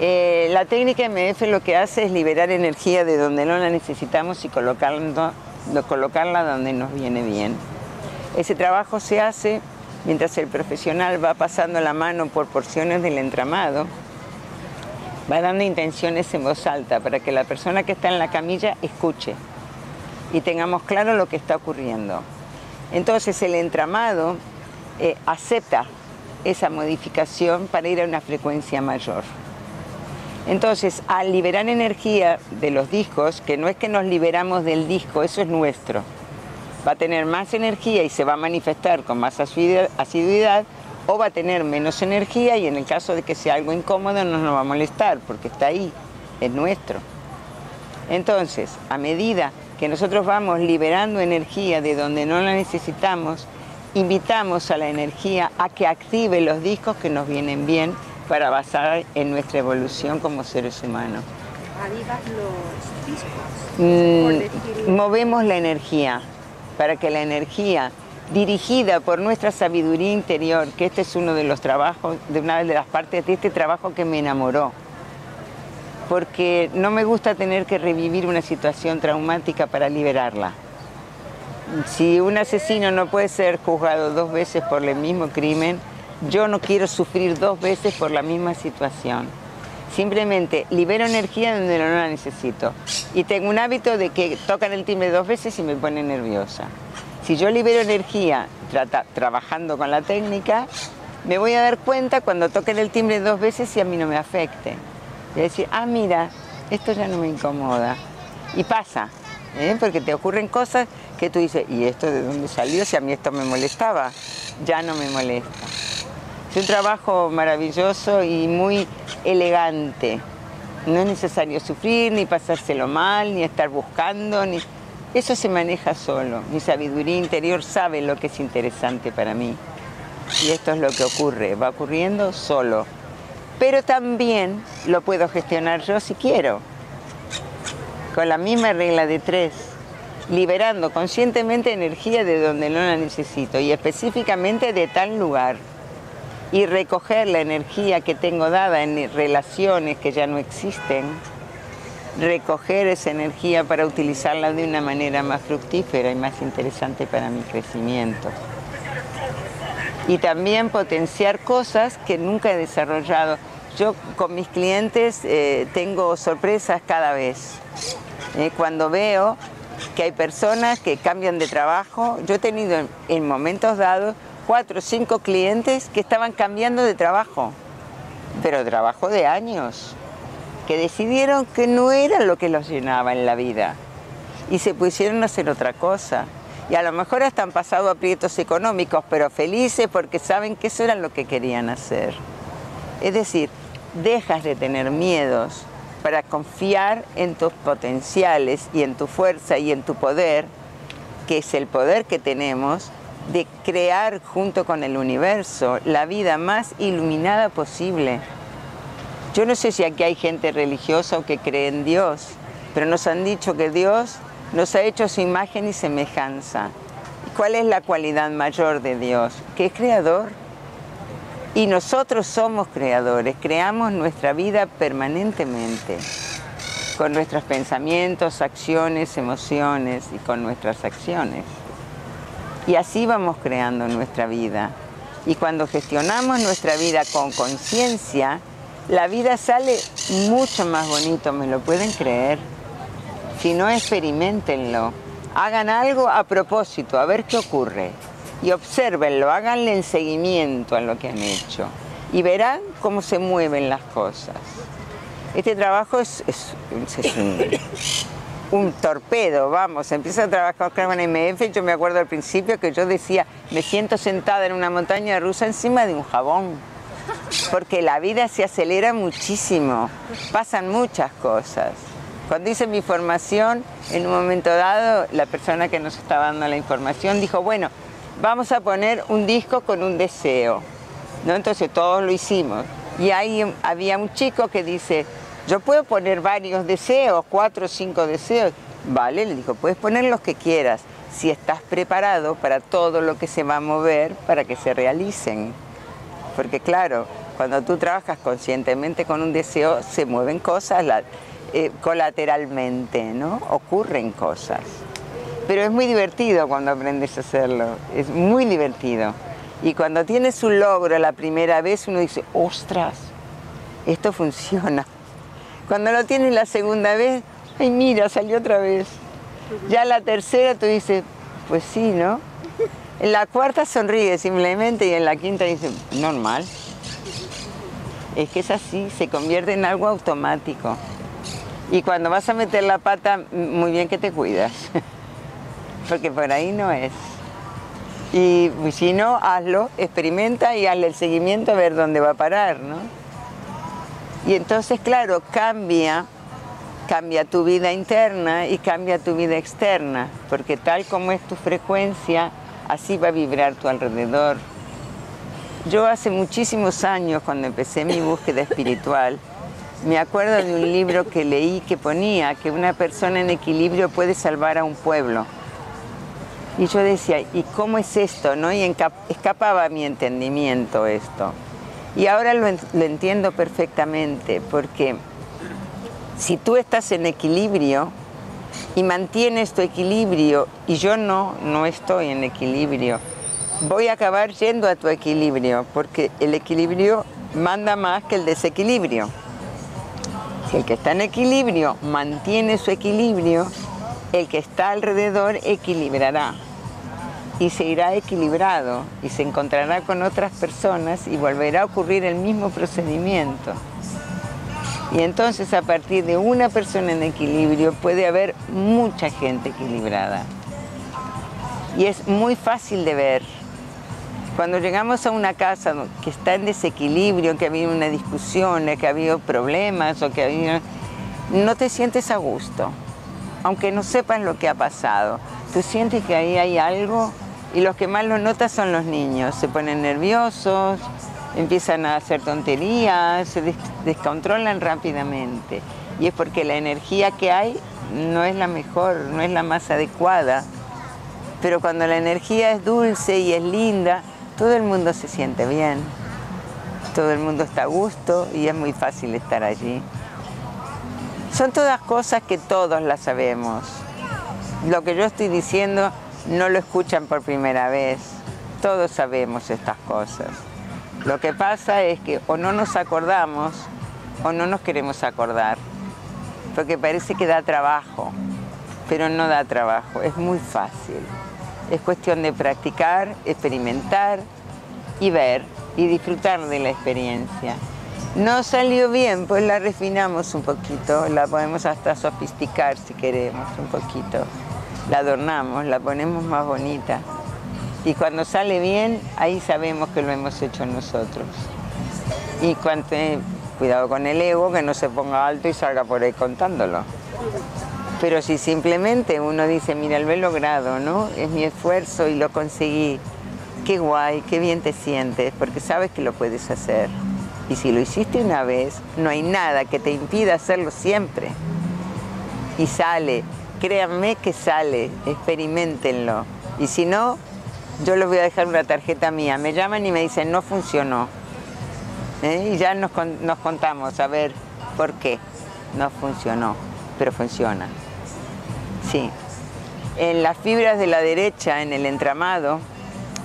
Eh, la técnica MF lo que hace es liberar energía de donde no la necesitamos y colocarla, lo- colocarla donde nos viene bien. Ese trabajo se hace mientras el profesional va pasando la mano por porciones del entramado, va dando intenciones en voz alta para que la persona que está en la camilla escuche y tengamos claro lo que está ocurriendo. Entonces el entramado eh, acepta esa modificación para ir a una frecuencia mayor. Entonces, al liberar energía de los discos, que no es que nos liberamos del disco, eso es nuestro, va a tener más energía y se va a manifestar con más asiduidad o va a tener menos energía y en el caso de que sea algo incómodo no nos va a molestar porque está ahí, es nuestro. Entonces, a medida que nosotros vamos liberando energía de donde no la necesitamos, invitamos a la energía a que active los discos que nos vienen bien para basar en nuestra evolución como seres humanos. los discos? Mm, movemos la energía para que la energía dirigida por nuestra sabiduría interior, que este es uno de los trabajos, de una de las partes de este trabajo que me enamoró, porque no me gusta tener que revivir una situación traumática para liberarla. Si un asesino no puede ser juzgado dos veces por el mismo crimen, yo no quiero sufrir dos veces por la misma situación. Simplemente libero energía donde no la necesito. Y tengo un hábito de que tocan el timbre dos veces y me pone nerviosa. Si yo libero energía trabajando con la técnica, me voy a dar cuenta cuando toquen el timbre dos veces y a mí no me afecte. Y decir, ah, mira, esto ya no me incomoda. Y pasa, ¿eh? porque te ocurren cosas que tú dices, ¿y esto de dónde salió? Si a mí esto me molestaba, ya no me molesta. Es un trabajo maravilloso y muy elegante. No es necesario sufrir, ni pasárselo mal, ni estar buscando, ni eso se maneja solo. Mi sabiduría interior sabe lo que es interesante para mí. Y esto es lo que ocurre, va ocurriendo solo. Pero también lo puedo gestionar yo si quiero. Con la misma regla de tres, liberando conscientemente energía de donde no la necesito y específicamente de tal lugar. Y recoger la energía que tengo dada en relaciones que ya no existen recoger esa energía para utilizarla de una manera más fructífera y más interesante para mi crecimiento. Y también potenciar cosas que nunca he desarrollado. Yo con mis clientes eh, tengo sorpresas cada vez. Eh, cuando veo que hay personas que cambian de trabajo, yo he tenido en momentos dados cuatro o cinco clientes que estaban cambiando de trabajo, pero trabajo de años que decidieron que no era lo que los llenaba en la vida y se pusieron a hacer otra cosa. Y a lo mejor hasta han pasado aprietos económicos, pero felices porque saben que eso era lo que querían hacer. Es decir, dejas de tener miedos para confiar en tus potenciales y en tu fuerza y en tu poder, que es el poder que tenemos de crear junto con el universo la vida más iluminada posible. Yo no sé si aquí hay gente religiosa o que cree en Dios, pero nos han dicho que Dios nos ha hecho su imagen y semejanza. ¿Cuál es la cualidad mayor de Dios? Que es creador. Y nosotros somos creadores, creamos nuestra vida permanentemente, con nuestros pensamientos, acciones, emociones y con nuestras acciones. Y así vamos creando nuestra vida. Y cuando gestionamos nuestra vida con conciencia, la vida sale mucho más bonito, ¿me lo pueden creer? Si no, experimentenlo. Hagan algo a propósito, a ver qué ocurre. Y observenlo, háganle el seguimiento a lo que han hecho. Y verán cómo se mueven las cosas. Este trabajo es, un, torpedo, vamos. Empiezo a trabajar con MF. Yo me acuerdo al principio que yo decía, me siento sentada en una montaña rusa encima de un jabón porque la vida se acelera muchísimo, pasan muchas cosas. Cuando hice mi formación, en un momento dado, la persona que nos estaba dando la información dijo, bueno, vamos a poner un disco con un deseo. ¿No? Entonces todos lo hicimos. Y ahí había un chico que dice, yo puedo poner varios deseos, cuatro o cinco deseos. Vale, le dijo, puedes poner los que quieras, si estás preparado para todo lo que se va a mover para que se realicen. Porque claro, cuando tú trabajas conscientemente con un deseo, se mueven cosas eh, colateralmente, ¿no? Ocurren cosas. Pero es muy divertido cuando aprendes a hacerlo, es muy divertido. Y cuando tienes un logro la primera vez, uno dice, ostras, esto funciona. Cuando lo tienes la segunda vez, ay, mira, salió otra vez. Ya la tercera tú dices, pues sí, ¿no? En la cuarta sonríe simplemente y en la quinta dice, normal. Es que es así, se convierte en algo automático. Y cuando vas a meter la pata, muy bien que te cuidas. porque por ahí no es. Y si no, hazlo, experimenta y hazle el seguimiento a ver dónde va a parar, ¿no? Y entonces, claro, cambia, cambia tu vida interna y cambia tu vida externa, porque tal como es tu frecuencia, así va a vibrar tu alrededor. Yo hace muchísimos años, cuando empecé mi búsqueda espiritual, me acuerdo de un libro que leí que ponía que una persona en equilibrio puede salvar a un pueblo. Y yo decía, ¿y cómo es esto? ¿no? Y escapaba a mi entendimiento esto. Y ahora lo, lo entiendo perfectamente, porque si tú estás en equilibrio y mantienes tu equilibrio y yo no, no estoy en equilibrio, voy a acabar yendo a tu equilibrio, porque el equilibrio manda más que el desequilibrio. Si el que está en equilibrio mantiene su equilibrio, el que está alrededor equilibrará y se irá equilibrado y se encontrará con otras personas y volverá a ocurrir el mismo procedimiento. Y entonces a partir de una persona en equilibrio puede haber mucha gente equilibrada. Y es muy fácil de ver. Cuando llegamos a una casa que está en desequilibrio, que ha habido una discusión, que ha habido problemas o que ha no te sientes a gusto aunque no sepan lo que ha pasado. Tú sientes que ahí hay algo y los que más lo notan son los niños. Se ponen nerviosos, empiezan a hacer tonterías, se descontrolan rápidamente. Y es porque la energía que hay no es la mejor, no es la más adecuada. Pero cuando la energía es dulce y es linda, todo el mundo se siente bien. Todo el mundo está a gusto y es muy fácil estar allí. Son todas cosas que todos las sabemos. Lo que yo estoy diciendo no lo escuchan por primera vez. Todos sabemos estas cosas. Lo que pasa es que o no nos acordamos o no nos queremos acordar. Porque parece que da trabajo, pero no da trabajo, es muy fácil. Es cuestión de practicar, experimentar y ver y disfrutar de la experiencia. No salió bien, pues la refinamos un poquito, la podemos hasta sofisticar si queremos un poquito. La adornamos, la ponemos más bonita. Y cuando sale bien, ahí sabemos que lo hemos hecho nosotros. Y cuando, cuidado con el ego, que no se ponga alto y salga por ahí contándolo. Pero si simplemente uno dice, mira, lo he logrado, ¿no? Es mi esfuerzo y lo conseguí. Qué guay, qué bien te sientes, porque sabes que lo puedes hacer. Y si lo hiciste una vez, no hay nada que te impida hacerlo siempre. Y sale, créanme que sale, experimentenlo. Y si no, yo les voy a dejar una tarjeta mía. Me llaman y me dicen, no funcionó. ¿Eh? Y ya nos, nos contamos a ver por qué no funcionó, pero funciona. Sí. En las fibras de la derecha, en el entramado,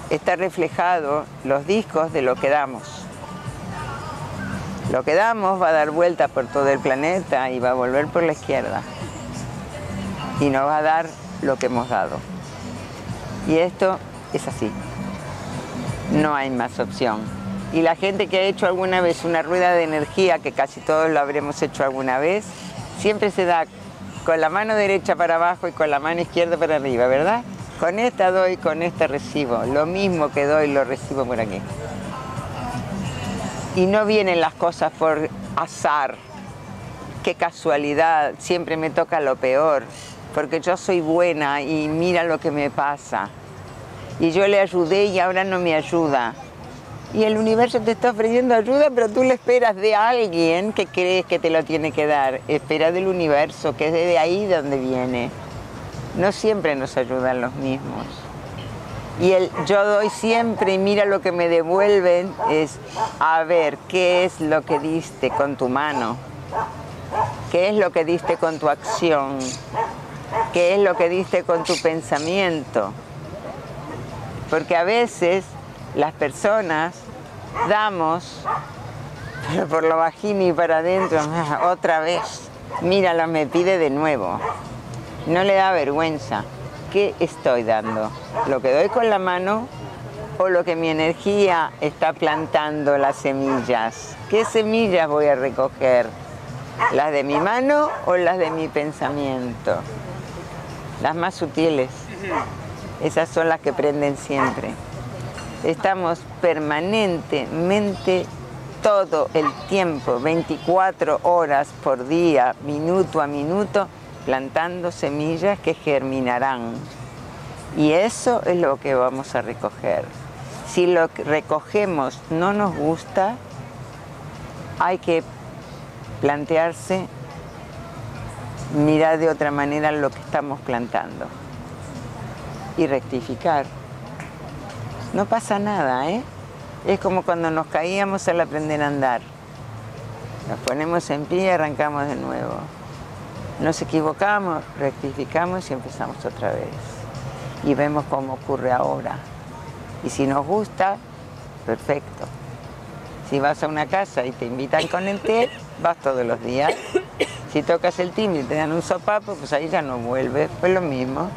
está reflejado los discos de lo que damos. Lo que damos va a dar vuelta por todo el planeta y va a volver por la izquierda. Y nos va a dar lo que hemos dado. Y esto es así. No hay más opción. Y la gente que ha hecho alguna vez una rueda de energía, que casi todos lo habremos hecho alguna vez, siempre se da con la mano derecha para abajo y con la mano izquierda para arriba, ¿verdad? Con esta doy, con esta recibo. Lo mismo que doy lo recibo por aquí y no vienen las cosas por azar. Qué casualidad, siempre me toca lo peor, porque yo soy buena y mira lo que me pasa. Y yo le ayudé y ahora no me ayuda. Y el universo te está ofreciendo ayuda, pero tú le esperas de alguien que crees que te lo tiene que dar. Espera del universo, que es de ahí donde viene. No siempre nos ayudan los mismos. Y el yo doy siempre y mira lo que me devuelven es, a ver, ¿qué es lo que diste con tu mano? ¿Qué es lo que diste con tu acción? ¿Qué es lo que diste con tu pensamiento? Porque a veces las personas damos, pero por lo bajini y para adentro, otra vez, míralo, me pide de nuevo. No le da vergüenza. ¿Qué estoy dando? ¿Lo que doy con la mano o lo que mi energía está plantando las semillas? ¿Qué semillas voy a recoger? ¿Las de mi mano o las de mi pensamiento? Las más sutiles. Esas son las que prenden siempre. Estamos permanentemente todo el tiempo, 24 horas por día, minuto a minuto, plantando semillas que germinarán. Y eso es lo que vamos a recoger. Si lo que recogemos no nos gusta, hay que plantearse, mirar de otra manera lo que estamos plantando y rectificar. No pasa nada, ¿eh? Es como cuando nos caíamos al aprender a andar. Nos ponemos en pie y arrancamos de nuevo. Nos equivocamos, rectificamos y empezamos otra vez. Y vemos cómo ocurre ahora. Y si nos gusta, perfecto. Si vas a una casa y te invitan con el té, vas todos los días. Si tocas el timbre y te dan un sopapo, pues ahí ya no vuelves, pues lo mismo.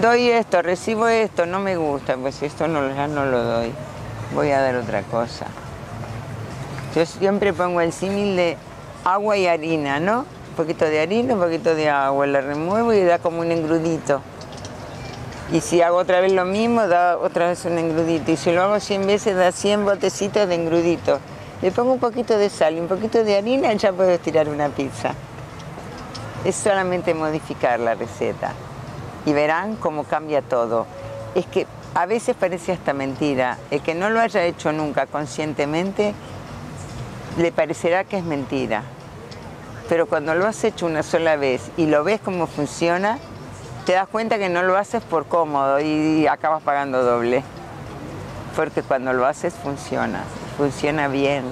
Doy esto, recibo esto, no me gusta, pues esto no, ya no lo doy. Voy a dar otra cosa. Yo siempre pongo el símil de agua y harina, ¿no? Un poquito de harina, un poquito de agua, la remuevo y da como un engrudito. Y si hago otra vez lo mismo, da otra vez un engrudito. Y si lo hago 100 veces, da 100 botecitos de engrudito. Le pongo un poquito de sal y un poquito de harina y ya puedo estirar una pizza. Es solamente modificar la receta. Y verán cómo cambia todo. Es que a veces parece hasta mentira. El que no lo haya hecho nunca conscientemente, le parecerá que es mentira. Pero cuando lo has hecho una sola vez y lo ves cómo funciona, te das cuenta que no lo haces por cómodo y acabas pagando doble. Porque cuando lo haces funciona, funciona bien.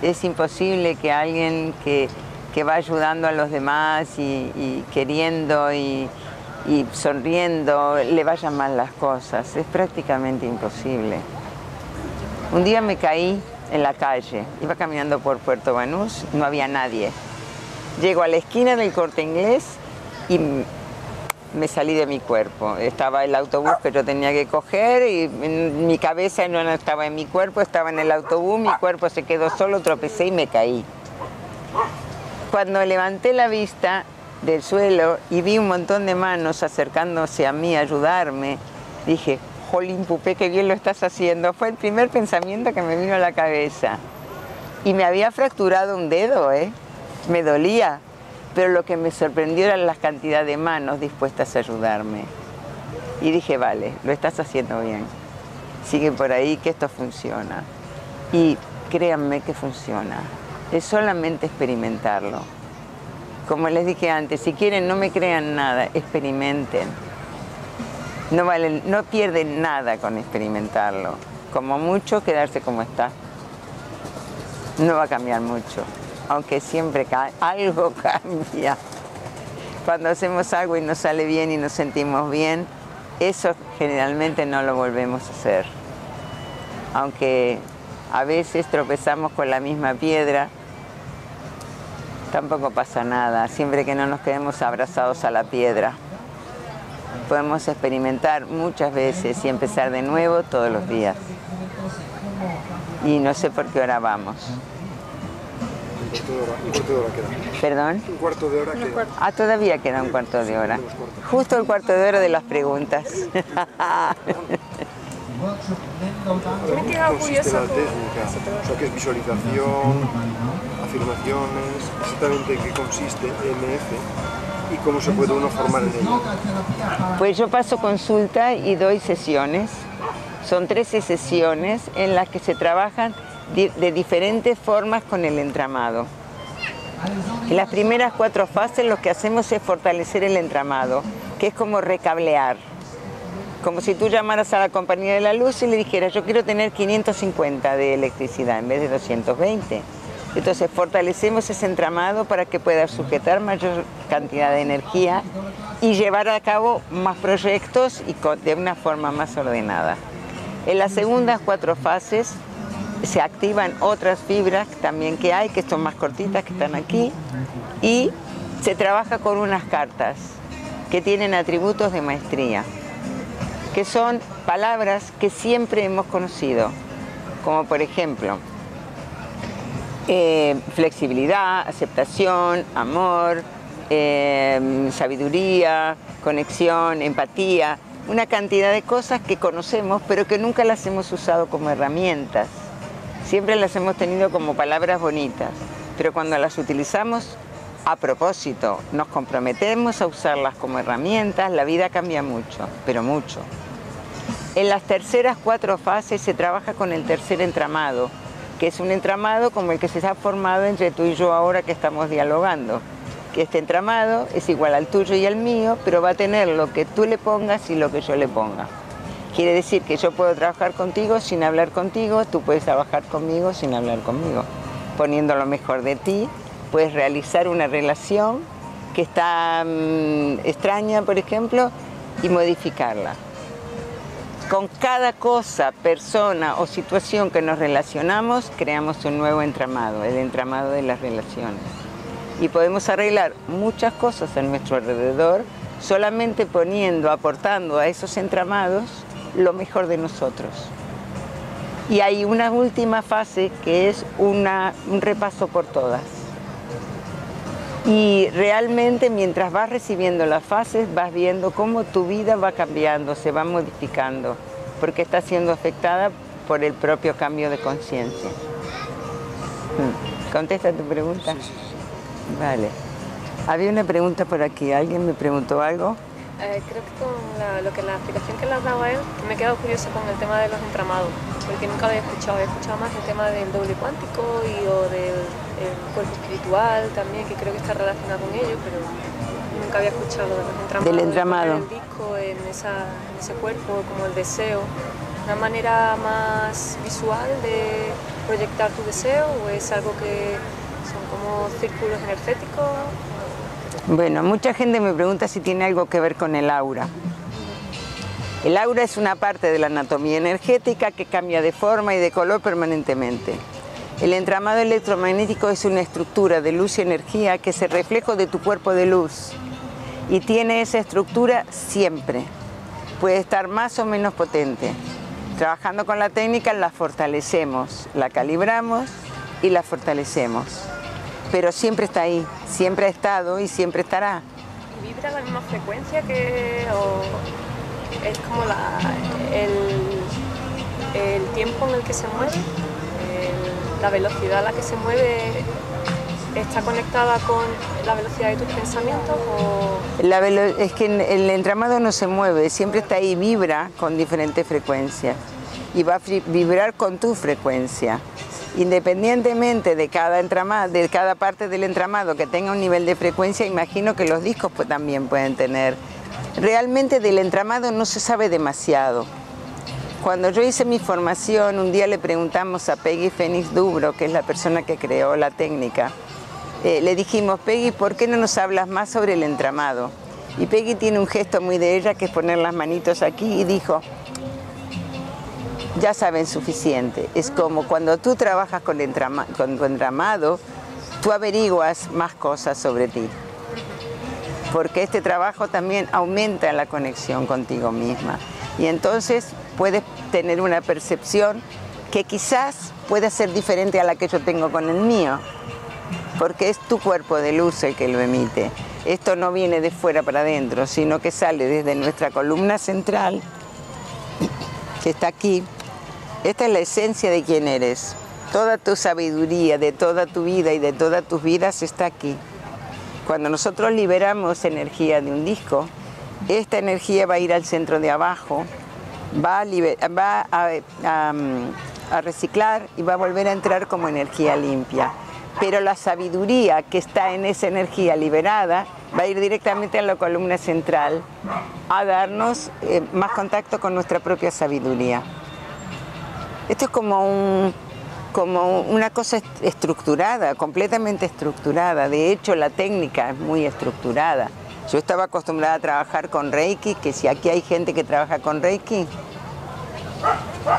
Es imposible que alguien que, va ayudando a los demás y, queriendo y, y sonriendo le vayan mal las cosas. Es prácticamente imposible. Un día me caí en la calle, iba caminando por Puerto Banús, no había nadie. Llego a la esquina del corte inglés y me salí de mi cuerpo. Estaba el autobús que yo tenía que coger y mi cabeza no estaba en mi cuerpo, estaba en el autobús, mi cuerpo se quedó solo, tropecé y me caí. Cuando levanté la vista del suelo y vi un montón de manos acercándose a mí a ayudarme, dije, jolín pupé, qué bien lo estás haciendo. Fue el primer pensamiento que me vino a la cabeza. Y me había fracturado un dedo, ¿eh? Me dolía pero lo que me sorprendió era la cantidad de manos dispuestas a ayudarme. Y dije, vale, lo estás haciendo bien. Sigue por ahí que esto funciona. Y créanme que funciona. Es solamente experimentarlo. Como les dije antes, si quieren no me crean nada, experimenten. No, valen, no pierden nada con experimentarlo. Como mucho quedarse como está. No va a cambiar mucho aunque siempre algo cambia. Cuando hacemos algo y nos sale bien y nos sentimos bien, eso generalmente no lo volvemos a hacer. Aunque a veces tropezamos con la misma piedra, tampoco pasa nada, siempre que no nos quedemos abrazados a la piedra. Podemos experimentar muchas veces y empezar de nuevo todos los días. Y no sé por qué hora vamos cuarto de hora, un cuarto de hora queda. ¿Perdón? Un cuarto de hora queda. Ah, todavía queda un cuarto de hora. Justo el cuarto de hora de las preguntas. Me he quedado curiosa la técnica, o sea, que es visualización, afirmaciones, exactamente en qué consiste MF y cómo se puede uno formar en ella. Pues yo paso consulta y doy sesiones. Son 13 sesiones en las que se trabajan de diferentes formas con el entramado. En las primeras cuatro fases lo que hacemos es fortalecer el entramado, que es como recablear. Como si tú llamaras a la compañía de la luz y le dijeras, yo quiero tener 550 de electricidad en vez de 220. Entonces fortalecemos ese entramado para que pueda sujetar mayor cantidad de energía y llevar a cabo más proyectos y de una forma más ordenada. En las segundas cuatro fases se activan otras fibras también que hay, que son más cortitas, que están aquí, y se trabaja con unas cartas que tienen atributos de maestría, que son palabras que siempre hemos conocido, como por ejemplo eh, flexibilidad, aceptación, amor, em, sabiduría, conexión, empatía, una cantidad de cosas que conocemos pero que nunca las hemos usado como herramientas. Siempre las hemos tenido como palabras bonitas, pero cuando las utilizamos a propósito, nos comprometemos a usarlas como herramientas, la vida cambia mucho, pero mucho. En las terceras cuatro fases se trabaja con el tercer entramado, que es un entramado como el que se ha formado entre tú y yo ahora que estamos dialogando. Que este entramado es igual al tuyo y al mío, pero va a tener lo que tú le pongas y lo que yo le ponga. Quiere decir que yo puedo trabajar contigo sin hablar contigo, tú puedes trabajar conmigo sin hablar conmigo. Poniendo lo mejor de ti, puedes realizar una relación que está mm, extraña, por ejemplo, y modificarla. Con cada cosa, persona o situación que nos relacionamos, creamos un nuevo entramado, el entramado de las relaciones. Y podemos arreglar muchas cosas a nuestro alrededor solamente poniendo, aportando a esos entramados lo mejor de nosotros. Y hay una última fase que es un repaso por todas. Y realmente mientras vas recibiendo las fases vas viendo cómo tu vida va cambiando, se va modificando, porque está siendo afectada por el propio cambio de conciencia. Hmm. ¿Contesta tu pregunta? Vale. Había una pregunta por aquí. ¿Alguien me preguntó algo? Eh, creo que con lo que la explicación que le has dado a él, me he quedado curioso con el tema de los entramados, porque nunca lo había escuchado. He escuchado más el tema del doble cuántico y o del el cuerpo espiritual también, que creo que está relacionado con ello, pero nunca había escuchado de los entramados. Del entramado. El disco en, esa, en ese cuerpo, como el deseo. ¿Una manera más visual de proyectar tu deseo o es algo que son como círculos energéticos? Bueno, mucha gente me pregunta si tiene algo que ver con el aura. El aura es una parte de la anatomía energética que cambia de forma y de color permanentemente. El entramado electromagnético es una estructura de luz y energía que es reflejo de tu cuerpo de luz y tiene esa estructura siempre. Puede estar más o menos potente. Trabajando con la técnica la fortalecemos, la calibramos y la fortalecemos. Pero siempre está ahí, siempre ha estado y siempre estará. ¿Vibra la misma frecuencia que o es como el, el tiempo en el que se mueve? la velocidad a la que se mueve está conectada con la velocidad de tus pensamientos o... es que el entramado no se mueve, siempre está ahí, vibra con diferentes frecuencias y va a vibrar con tu frecuencia. Independientemente de cada, de cada parte del entramado que tenga un nivel de frecuencia, imagino que los discos pues, también pueden tener. Realmente del entramado no se sabe demasiado. Cuando yo hice mi formación, un día le preguntamos a Peggy Fénix Dubro, que es la persona que creó la técnica, eh, le dijimos, Peggy, ¿por qué no nos hablas más sobre el entramado? Y Peggy tiene un gesto muy de ella, que es poner las manitos aquí, y dijo, ya saben suficiente. Es como cuando tú trabajas con, con tu entramado, tú averiguas más cosas sobre ti. Porque este trabajo también aumenta la conexión contigo misma. Y entonces puedes tener una percepción que quizás pueda ser diferente a la que yo tengo con el mío, porque es tu cuerpo de luz el que lo emite. Esto no viene de fuera para adentro, sino que sale desde nuestra columna central, que está aquí. Esta es la esencia de quién eres. Toda tu sabiduría de toda tu vida y de todas tus vidas está aquí. Cuando nosotros liberamos energía de un disco, esta energía va a ir al centro de abajo va, a, reciclar y va a volver a entrar como energía limpia. Pero la sabiduría que está en esa energía liberada va a ir directamente a la columna central a darnos eh, más contacto con nuestra propia sabiduría. Esto es como, como una cosa estructurada, completamente estructurada. De hecho, la técnica es muy estructurada. Yo estaba acostumbrada a trabajar con Reiki, que si aquí hay gente que trabaja con Reiki,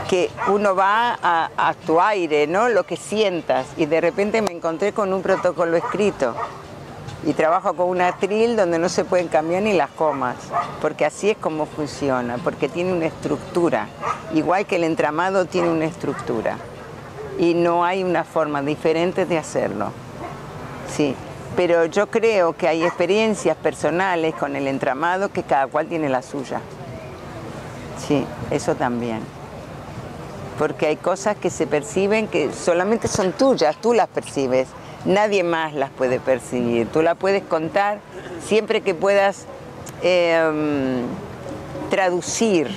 que uno va a, tu aire, ¿no? Lo que sientas. Y de repente me encontré con un protocolo escrito. Y trabajo con una atril donde no se pueden cambiar ni las comas, porque así es como funciona, porque tiene una estructura, igual que el entramado tiene una estructura. Y no hay una forma diferente de hacerlo. Sí, Pero yo creo que hay experiencias personales con el entramado que cada cual tiene la suya. Sí, eso también. Porque hay cosas que se perciben que solamente son tuyas, tú las percibes, nadie más las puede percibir. Tú las puedes contar siempre que puedas em, traducir,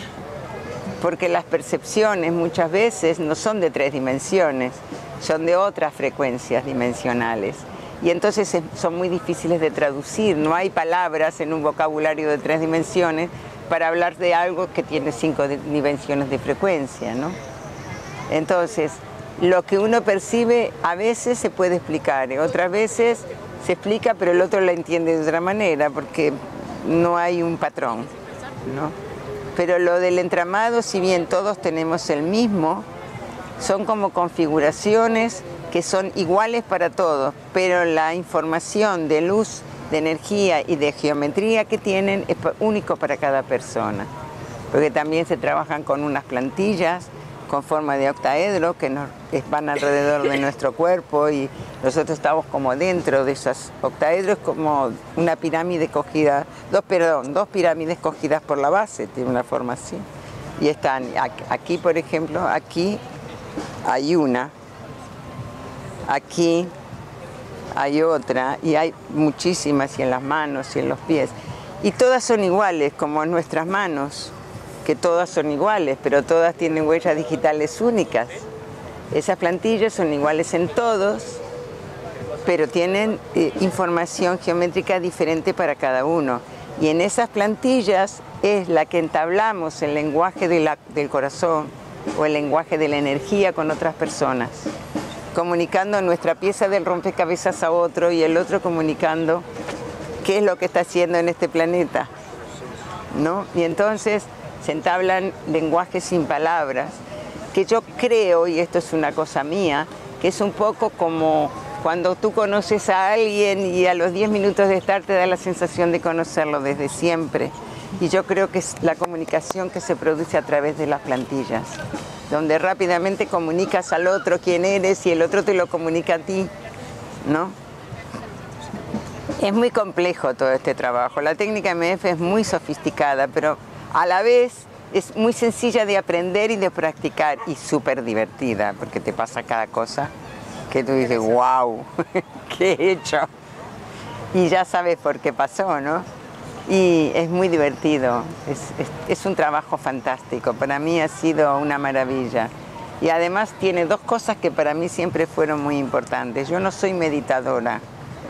porque las percepciones muchas veces no son de tres dimensiones, son de otras frecuencias dimensionales. Y entonces son muy difíciles de traducir, no hay palabras en un vocabulario de tres dimensiones para hablar de algo que tiene cinco dimensiones de frecuencia, ¿no? Entonces, lo que uno percibe a veces se puede explicar, ¿eh? otras veces se explica pero el otro la entiende de otra manera porque no hay un patrón, ¿no? Pero lo del entramado, si bien todos tenemos el mismo, son como configuraciones que son iguales para todos, pero la información de luz de energía y de geometría que tienen es único para cada persona. Porque también se trabajan con unas plantillas con forma de octaedro que nos, van alrededor de nuestro cuerpo y nosotros estamos como dentro de esos octaedros como una pirámide cogida, dos, perdón, dos pirámides cogidas por la base, tiene una forma así. Y están aquí, por ejemplo, aquí hay una, aquí hay otra y hay muchísimas y en las manos y en los pies. Y todas son iguales, como en nuestras manos, que todas son iguales, pero todas tienen huellas digitales únicas. Esas plantillas son iguales en todos, pero tienen eh, información geométrica diferente para cada uno. Y en esas plantillas es la que entablamos el lenguaje del corazón o el lenguaje de la energía con otras personas comunicando nuestra pieza del rompecabezas a otro y el otro comunicando qué es lo que está haciendo en este planeta. ¿no? Y entonces se entablan lenguajes sin palabras, que yo creo, y esto es una cosa mía, que es un poco como cuando tú conoces a alguien y a los 10 minutos de estar te da la sensación de conocerlo desde siempre. Y yo creo que es la comunicación que se produce a través de las plantillas donde rápidamente comunicas al otro quién eres y el otro te lo comunica a ti, ¿no? Es muy complejo todo este trabajo. La técnica MF es muy sofisticada, pero a la vez es muy sencilla de aprender y de practicar y súper divertida, porque te pasa cada cosa que tú dices, wow, ¿qué he hecho? Y ya sabes por qué pasó, ¿no? y es muy divertido, es, un trabajo fantástico, para mí ha sido una maravilla. Y además tiene dos cosas que para mí siempre fueron muy importantes. Yo no soy meditadora,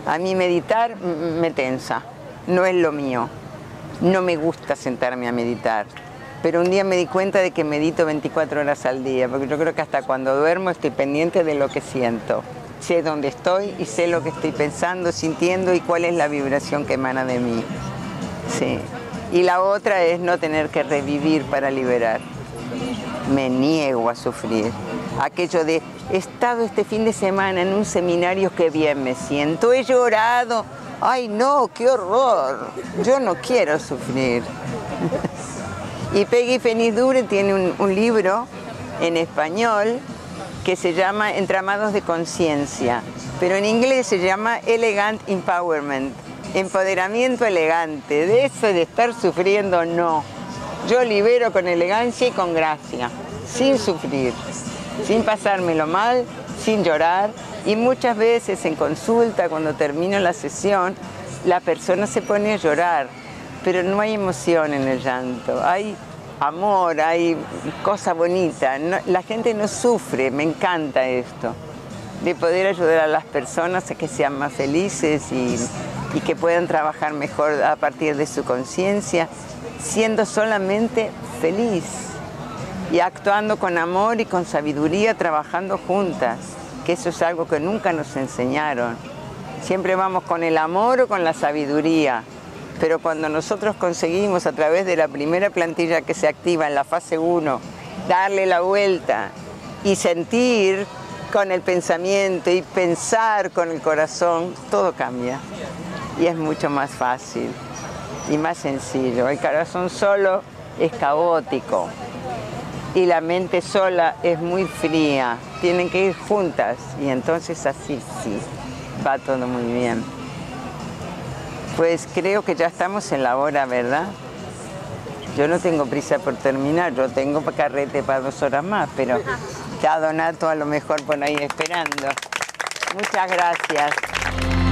a mí meditar me tensa, no es lo mío, no me gusta sentarme a meditar. Pero un día me di cuenta de que medito 24 horas al día, porque yo creo que hasta cuando duermo estoy pendiente de lo que siento. Sé dónde estoy y sé lo que estoy pensando, sintiendo y cuál es la vibración que emana de mí. Sí. Y la otra es no tener que revivir para liberar. Me niego a sufrir. Aquello de, he estado este fin de semana en un seminario que bien me siento, he llorado. Ay, no, qué horror. Yo no quiero sufrir. y Peggy Fenidure tiene un, un libro en español que se llama Entramados de Conciencia, pero en inglés se llama Elegant Empowerment empoderamiento elegante, de eso de estar sufriendo, no. Yo libero con elegancia y con gracia, sin sufrir, sin pasármelo mal, sin llorar. Y muchas veces en consulta, cuando termino la sesión, la persona se pone a llorar, pero no hay emoción en el llanto, hay amor, hay cosa bonita. la gente no sufre, me encanta esto, de poder ayudar a las personas a que sean más felices y y que puedan trabajar mejor a partir de su conciencia, siendo solamente feliz y actuando con amor y con sabiduría, trabajando juntas, que eso es algo que nunca nos enseñaron. Siempre vamos con el amor o con la sabiduría, pero cuando nosotros conseguimos a través de la primera plantilla que se activa en la fase 1, darle la vuelta y sentir con el pensamiento y pensar con el corazón, todo cambia y es mucho más fácil y más sencillo. El corazón solo es caótico y la mente sola es muy fría. Tienen que ir juntas y entonces así sí, va todo muy bien. Pues creo que ya estamos en la hora, ¿verdad? Yo no tengo prisa por terminar, yo tengo carrete para dos horas más, pero está Donato a lo mejor por ahí esperando. Muchas gracias.